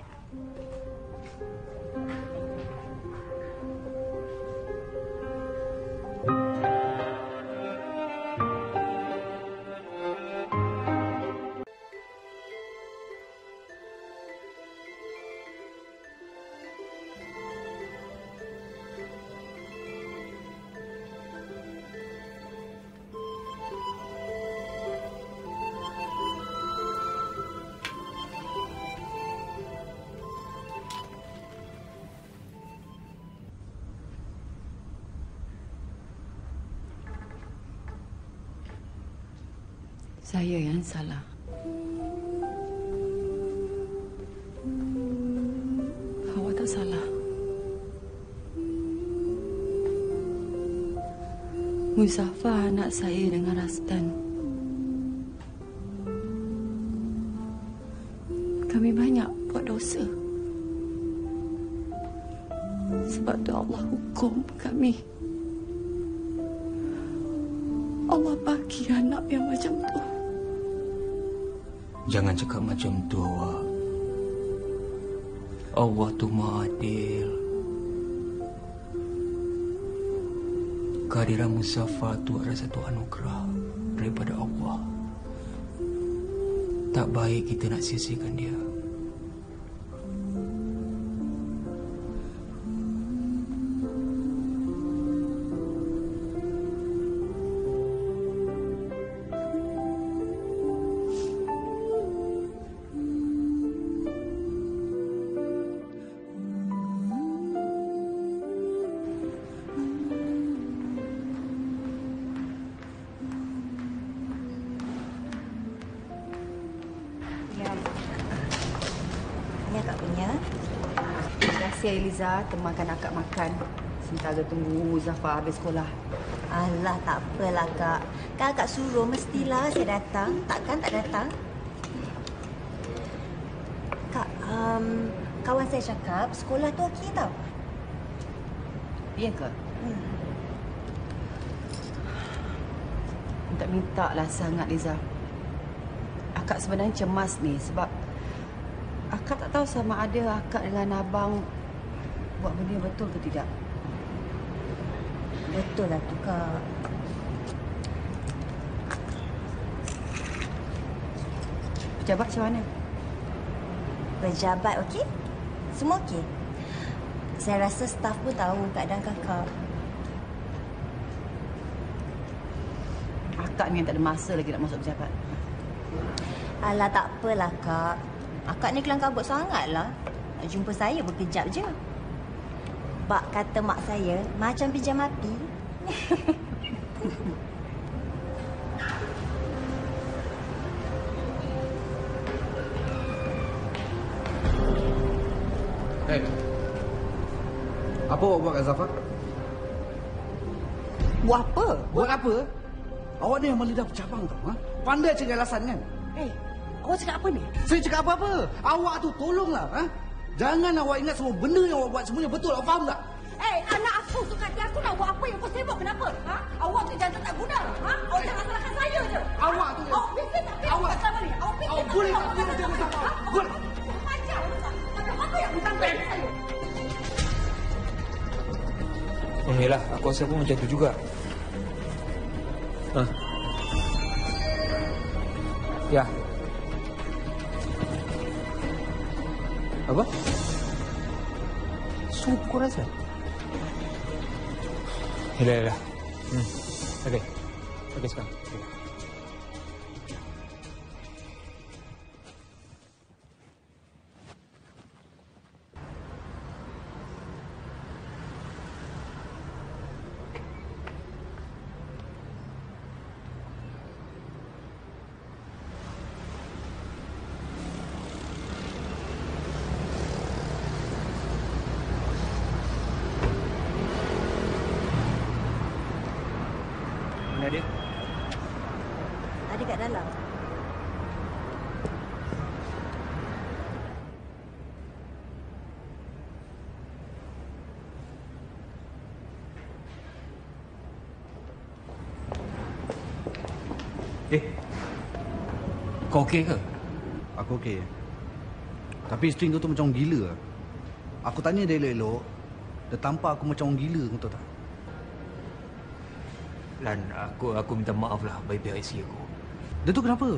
Saya yang salah. Awak tak salah. Muzaffar anak saya dengan Rastan. Kehadiran Musafa tu adalah satu anugerah daripada Allah. Tak baik kita nak sia-siakan dia. Eliza temankan akak makan. Sementara tunggu Zafar habis sekolah. Alah, tak apalah, Kak. Kan Kak suruh, mestilah saya datang. Takkan tak datang? Kak, um, kawan saya cakap sekolah tu okey tau. Ya ke? Hmm. Minta-minta lah sangat Liza. Akak sebenarnya cemas ni sebab akak tak tahu sama ada akak dengan abang buat benda betul ke tidak. Betul lah tu, Kak. Pejabat macam mana? Pejabat okey? Semua okey? Saya rasa staf pun tahu keadaan kakak. Akak ni yang tak ada masa lagi nak masuk pejabat. Alah, tak apalah, Kak. Akak ni kelang kabut sangatlah. Nak jumpa saya berkejap je. Bak kata mak saya, macam pinjam api. Hey. Apa awak buat kat Zafar? Buat apa? Buat apa? Awak ni yang melidah bercabang tau. Ha? Pandai cari alasan kan? Eh, awak cakap apa ni? Saya cakap apa-apa. Awak tu tolonglah. Ha? Jangan awak ingat semua benda yang awak buat semuanya betul. Awak faham tak? Eh, anak aku tu kata aku nak buat apa yang kau sibuk kenapa? Ha? Awak tu jangan tak guna. Ha? Awak jangan salahkan saya je. Awak tu Awak fikir tak fikir Awak- pasal ni? Awak fikir Awak tak boleh fikir tak boleh ni? jangan sama. Ha? Boleh. Macam Tapi apa yang bertanggung saya? Oh yalah, aku rasa pun macam tu juga. Ha. Ya. Apa? Sup kau rasa? Yalah, yalah. Hmm. Okey. Okey sekarang. Okay. Kau okey ke? Aku okey. Tapi string tu tu macam orang gila. Aku tanya dia elok-elok, dia tampar aku macam orang gila, kau tahu tak? Lan, aku aku minta maaf lah bagi pihak isteri aku. Dia tu kenapa?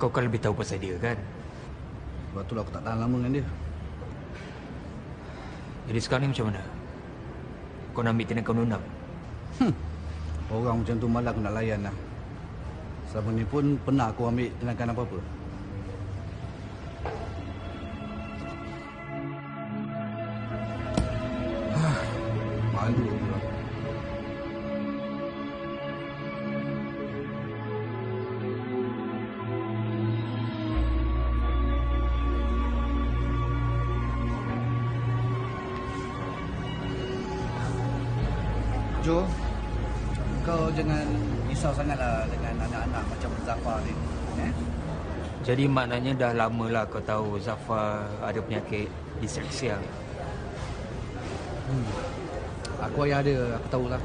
Kau kan lebih tahu pasal dia kan? Sebab tu lah aku tak tahan lama dengan dia. Jadi sekarang ni macam mana? Kau nak ambil tindakan undang? Hmm. Orang macam tu malah aku nak layan lah. Selama ni pun pernah aku ambil tindakan apa-apa. Jadi maknanya dah lama lah kau tahu Zafar ada penyakit disleksia. Hmm. Aku ayah dia, aku tahulah.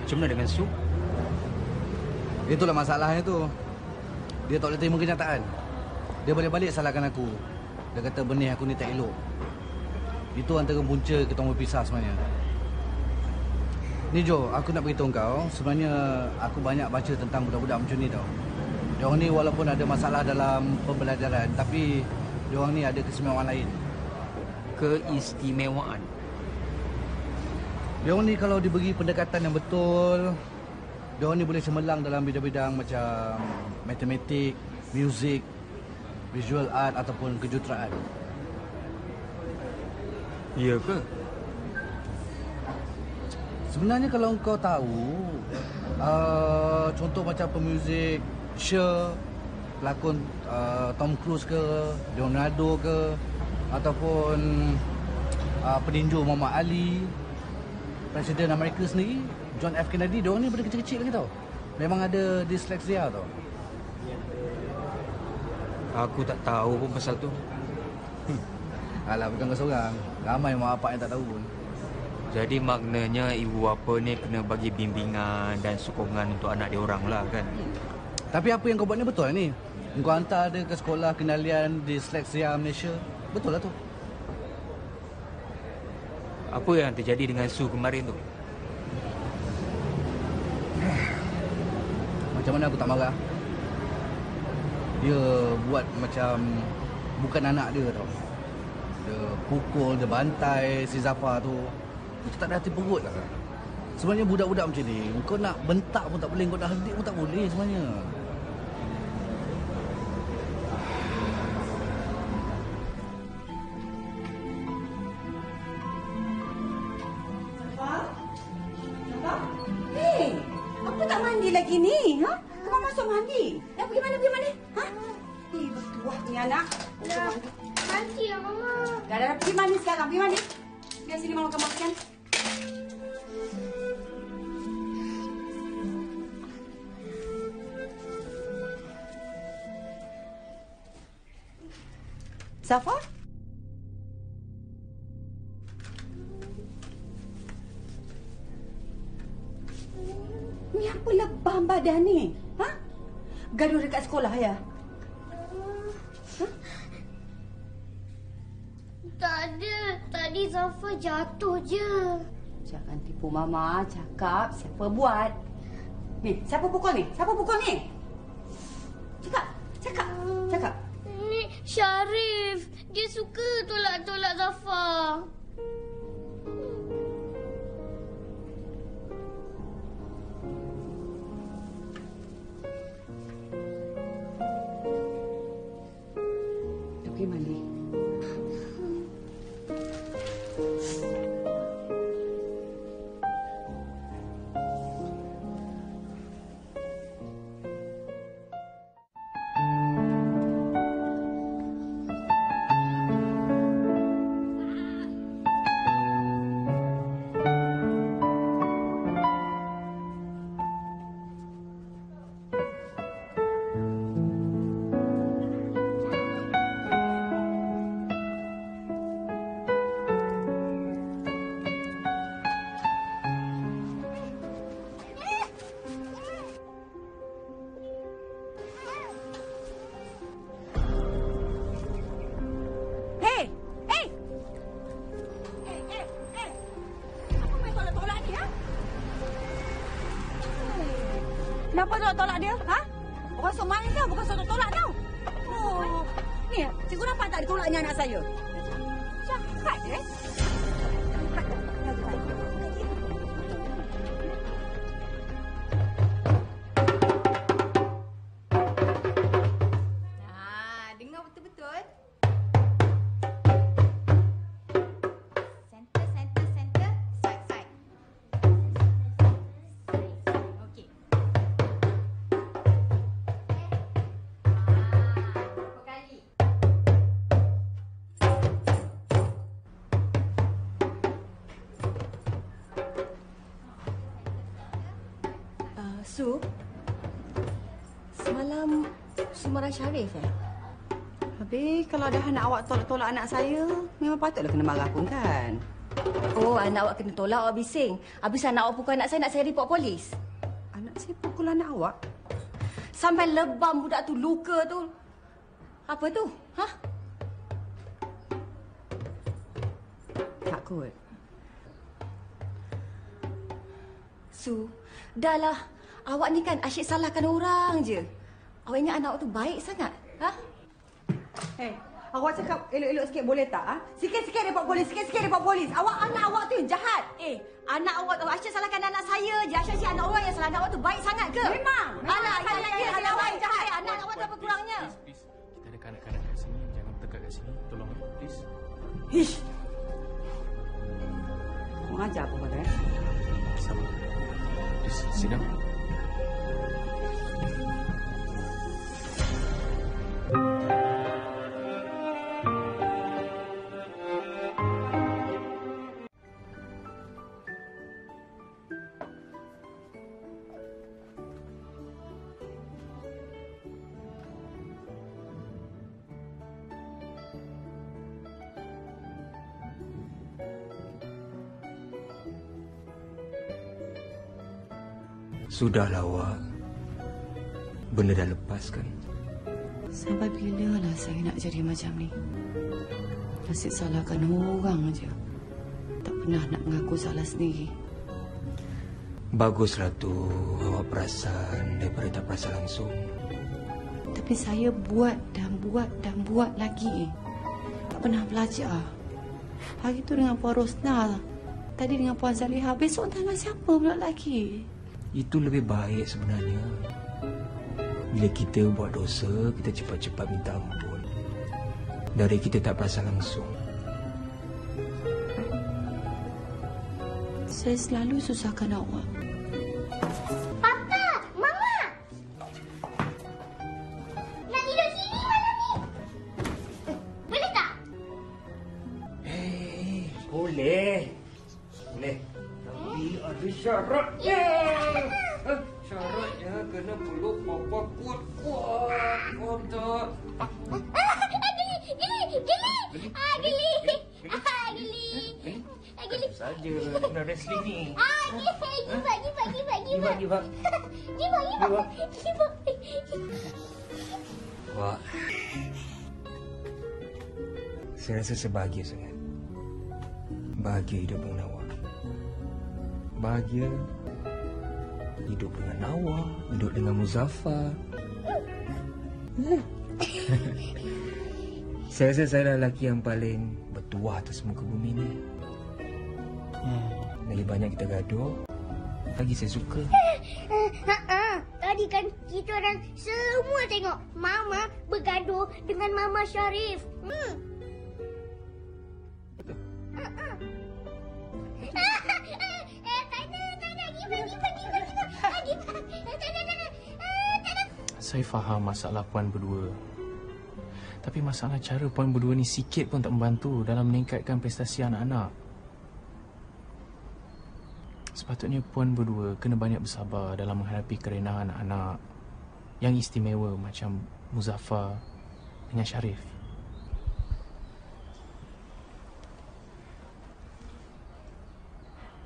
Macam mana dengan Su? Itulah masalahnya tu. Dia tak boleh terima kenyataan. Dia balik-balik salahkan aku. Dia kata benih aku ni tak elok. Itu antara punca kita berpisah sebenarnya. Ni Jo, aku nak beritahu kau, sebenarnya aku banyak baca tentang budak-budak macam ni tau. Diorang ni walaupun ada masalah dalam pembelajaran, tapi diorang ni ada keistimewaan lain. Keistimewaan? Diorang ni kalau diberi pendekatan yang betul, diorang ni boleh cemerlang dalam bidang-bidang macam matematik, muzik, visual art ataupun kejuruteraan. Ya ke? Sebenarnya kalau kau tahu uh, Contoh macam pemuzik Cher Pelakon uh, Tom Cruise ke Leonardo ke Ataupun uh, Peninju Muhammad Ali Presiden Amerika sendiri John F. Kennedy Diorang ni pada kecil-kecil lagi tau. Memang ada disleksia tau. Aku tak tahu pun pasal tu. Alah bukan kau seorang. Ramai mak bapak yang tak tahu pun. Jadi maknanya ibu bapa ni kena bagi bimbingan dan sokongan untuk anak dia orang lah kan? Tapi apa yang kau buat ni betul lah ni? Kau hantar dia ke sekolah kenalian disleksia Malaysia? Betul lah tu. Apa yang terjadi dengan Su kemarin tu? Macam mana aku tak marah? Dia buat macam Bukan anak dia tau. Dia pukul, dia bantai si Zafar tu. Macam tak ada hati perut lah. Sebenarnya budak-budak macam ni Kau nak bentak pun tak boleh Kau nak hentik pun tak boleh sebenarnya mama, cakap siapa buat. Ni, siapa pukul ni? Siapa pukul ni? Cakap, cakap, cakap. Ni Syarif. Dia suka tolak-tolak Zafar. Kenapa tolak-tolak dia? Ha? Orang sok main tau, bukan sok tolak tau. Oh, ni, cikgu nampak tak ditolaknya anak saya? Syarif eh? Habis kalau ada anak awak tolak-tolak anak saya, memang patutlah kena marah pun kan? Oh, anak awak kena tolak awak bising. Habis anak awak pukul anak saya nak saya report polis. Anak saya pukul anak awak? Sampai lebam budak tu luka tu. Apa tu? Ha? Takut. Su, dah lah. Awak ni kan asyik salahkan orang je. Awak ingat anak awak tu baik sangat? Ha? Eh, awak cakap elok-elok sikit boleh tak? Ha? Sikit-sikit report polis, sikit-sikit report polis. Awak anak awak tu yang jahat. Eh, anak awak tu asyik salahkan anak saya je. Asyik asyik anak orang yang salah. Anak awak tu baik sangat ke? Memang. Alah, Memang ya, saya ya, anak anak awak yang jahat. jahat. Anak awak tu apa kurangnya? Please, kita ada kanak-kanak kat sini. Jangan bertekak kat sini. Tolong, eh, please. Ish. Kau ajar apa pada eh? Sabar. Please, sit down. Sudahlah awak. Benda dah lepas kan? Sampai bila lah saya nak jadi macam ni? Asyik salahkan orang aja. Tak pernah nak mengaku salah sendiri. Baguslah tu awak perasan daripada tak perasan langsung. Tapi saya buat dan buat dan buat lagi. Tak pernah belajar. Hari tu dengan Puan Rosna. Tadi dengan Puan Zaliha. Besok entah dengan siapa pula lagi. Itu lebih baik sebenarnya. Bila kita buat dosa, kita cepat-cepat minta ampun. Dari kita tak perasan langsung. Saya selalu susahkan awak. Rasa saya bahagia sangat. Bahagia hidup dengan awak. Bahagia hidup dengan awak, hidup dengan Muzaffar. saya rasa saya adalah lelaki yang paling bertuah atas muka bumi ni. Hmm, Lagi banyak kita gaduh, lagi saya suka. Ha-ha. Tadi kan kita orang semua tengok Mama bergaduh dengan Mama Syarif. Hmm. Saya faham masalah puan berdua. Tapi masalah cara puan berdua ni sikit pun tak membantu dalam meningkatkan prestasi anak-anak. Sepatutnya puan berdua kena banyak bersabar dalam menghadapi kerenahan anak-anak yang istimewa macam Muzaffar dengan Syarif.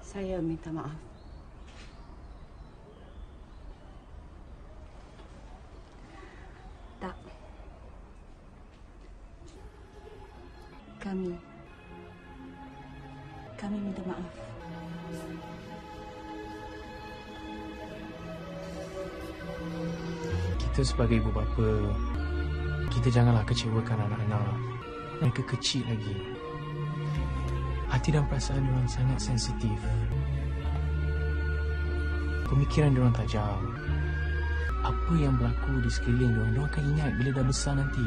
Saya minta maaf. Tak. Kami. Kami minta maaf. kita sebagai ibu bapa, kita janganlah kecewakan anak-anak. Mereka kecil lagi. Hati dan perasaan diorang sangat sensitif. Pemikiran diorang tajam. Apa yang berlaku di sekeliling diorang, diorang akan ingat bila dah besar nanti.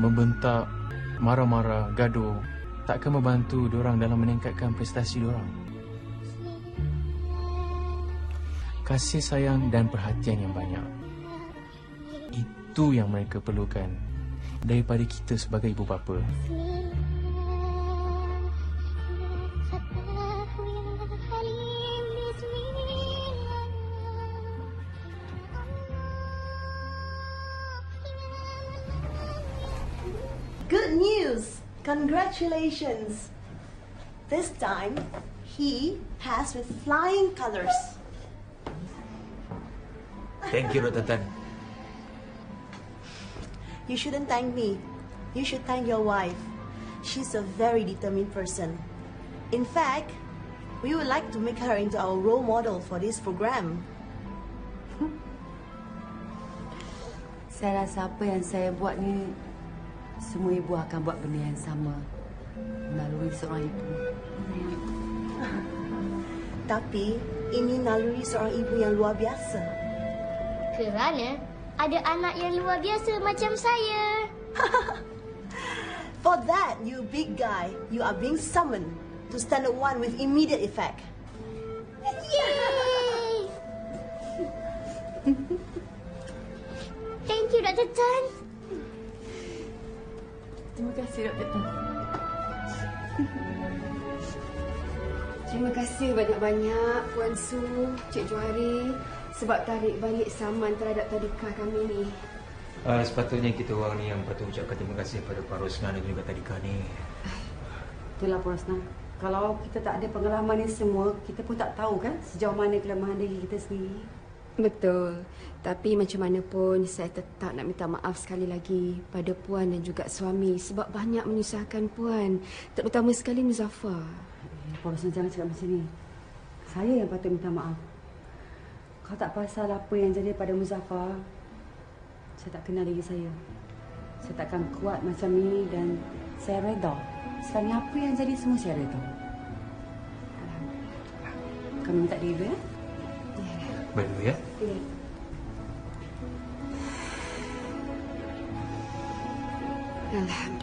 Membentak, marah-marah, gaduh, takkan membantu diorang dalam meningkatkan prestasi diorang. Kasih sayang dan perhatian yang banyak. Itu yang mereka perlukan daripada kita sebagai ibu bapa. Congratulations! This time, he passed with flying colors. Thank you, Dr. Tan. You shouldn't thank me. You should thank your wife. She's a very determined person. In fact, we would like to make her into our role model for this program. Saya rasa apa yang saya buat ni semua ibu akan buat benda yang sama melalui seorang ibu. Tapi, ini naluri seorang ibu yang luar biasa. Kerana ada anak yang luar biasa macam saya. For that, you big guy, you are being summoned to Standard One with immediate effect. Yay! Thank you, Dr. Tan. Terima kasih, Dr. Tan. Terima kasih banyak-banyak Puan Su, Cik Johari sebab tarik balik saman terhadap tadika kami ni. Uh, sepatutnya kita orang ni yang patut ucapkan terima kasih kepada Pak Rosnan dan juga Tadika ni. Itulah Puan Rosna. Kalau kita tak ada pengalaman ni semua, kita pun tak tahu kan sejauh mana kelemahan diri kita sendiri. Betul. Tapi macam mana pun saya tetap nak minta maaf sekali lagi pada Puan dan juga suami sebab banyak menyusahkan Puan. Terutama sekali Muzaffar. Puan Rosna jangan cakap macam ni. Saya yang patut minta maaf. Kalau tak pasal apa yang jadi pada Muzaffar, saya tak kenal diri saya. Saya takkan kuat macam ni dan saya reda. Sekarang apa yang jadi semua saya reda. Kami minta diri ya. Baik dulu ya. Ya. Alhamdulillah.